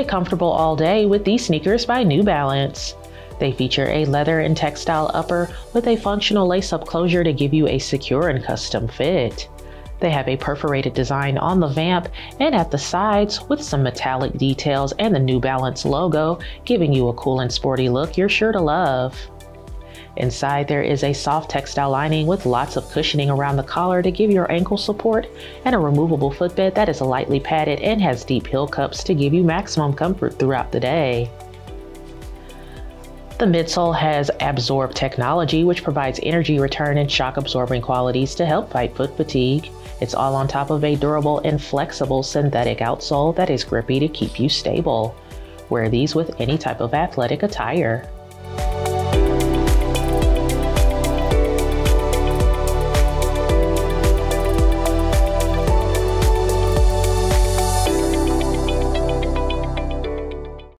comfortable all day with these sneakers by New Balance. They feature a leather and textile upper with a functional lace-up closure to give you a secure and custom fit. They have a perforated design on the vamp and at the sides with some metallic details and the New Balance logo, giving you a cool and sporty look you're sure to love. Inside there is a soft textile lining with lots of cushioning around the collar to give your ankle support and a removable footbed that is lightly padded and has deep heel cups to give you maximum comfort throughout the day. The midsole has ABZORB technology, which provides energy return and shock absorbing qualities to help fight foot fatigue. It's all on top of a durable and flexible synthetic outsole that is grippy to keep you stable. Wear these with any type of athletic attire.